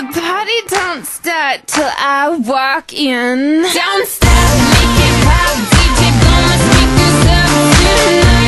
The party don't start till I walk in. Don't stop, make it pop, DJ blow my speakers up tonight.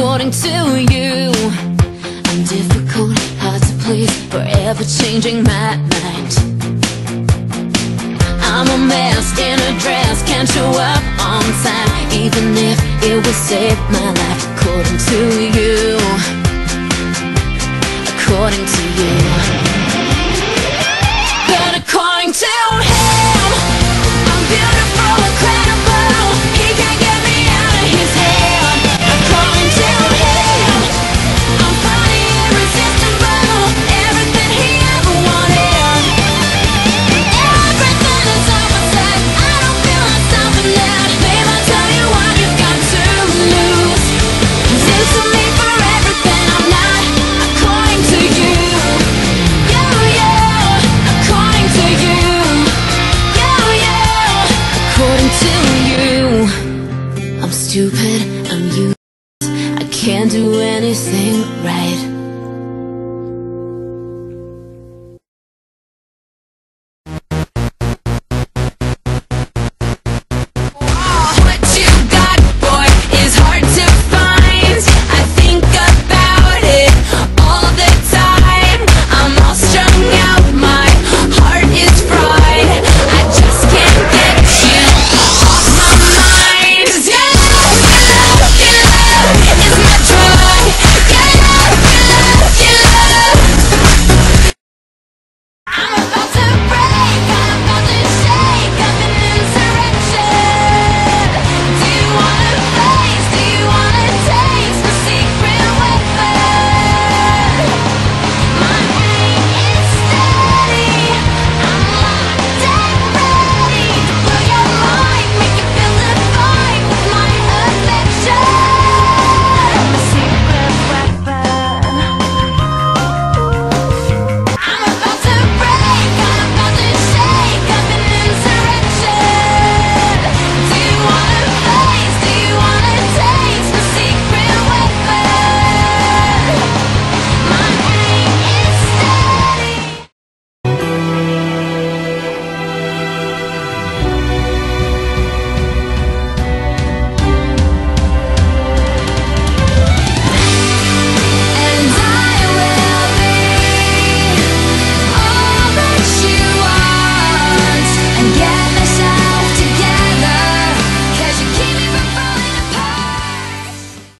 according to you. I'm difficult, hard to please Forever changing my mind. I'm a mess in a dress Can't show up on time. Even if it would save my life According to you. According to you. I'm used. I can't do